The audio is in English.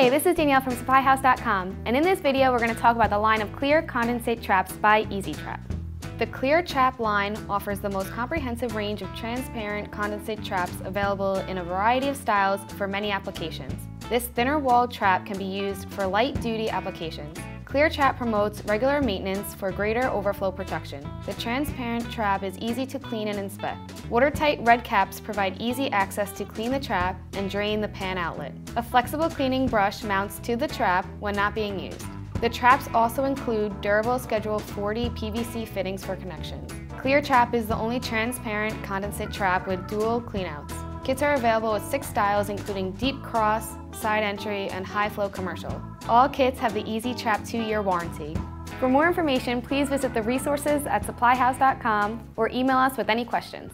Hey, this is Danielle from SupplyHouse.com, and in this video we're going to talk about the line of clear condensate traps by EZ-Trap. The ClearTrap line offers the most comprehensive range of transparent condensate traps available in a variety of styles for many applications. This thinner walled trap can be used for light-duty applications. ClearTrap promotes regular maintenance for greater overflow protection. The transparent trap is easy to clean and inspect. Watertight red caps provide easy access to clean the trap and drain the pan outlet. A flexible cleaning brush mounts to the trap when not being used. The traps also include durable Schedule 40 PVC fittings for connections. ClearTrap is the only transparent condensate trap with dual cleanouts. Kits are available with six styles including deep cross, side entry, and high flow commercial. All kits have the EZ Trap 2-year warranty. For more information, please visit the resources at supplyhouse.com or email us with any questions.